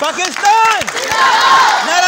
पाकिस्तान नारा तकबीर